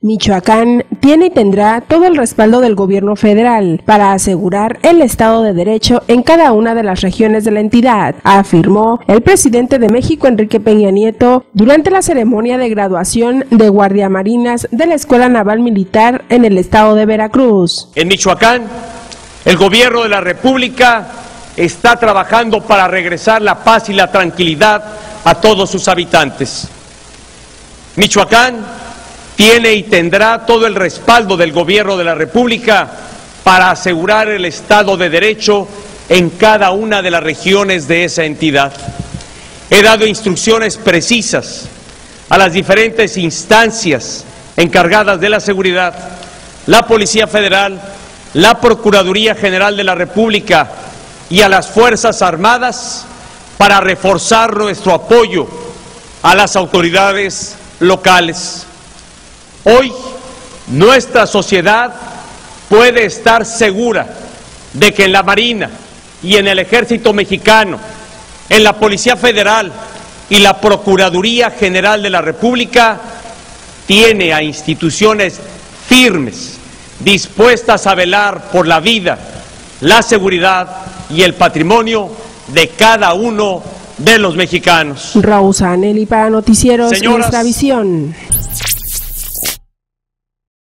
Michoacán tiene y tendrá todo el respaldo del gobierno federal para asegurar el Estado de Derecho en cada una de las regiones de la entidad, afirmó el presidente de México Enrique Peña Nieto durante la ceremonia de graduación de guardiamarinas de la Escuela Naval Militar en el estado de Veracruz. En Michoacán, el gobierno de la República está trabajando para regresar la paz y la tranquilidad a todos sus habitantes. Michoacán tiene y tendrá todo el respaldo del Gobierno de la República para asegurar el Estado de Derecho en cada una de las regiones de esa entidad. He dado instrucciones precisas a las diferentes instancias encargadas de la seguridad, la Policía Federal, la Procuraduría General de la República y a las Fuerzas Armadas para reforzar nuestro apoyo a las autoridades locales. Hoy nuestra sociedad puede estar segura de que en la Marina y en el Ejército Mexicano, en la Policía Federal y la Procuraduría General de la República, tiene a instituciones firmes, dispuestas a velar por la vida, la seguridad y el patrimonio de cada uno de los mexicanos. Raúl Sanelli para Noticieros Nuestra Visión.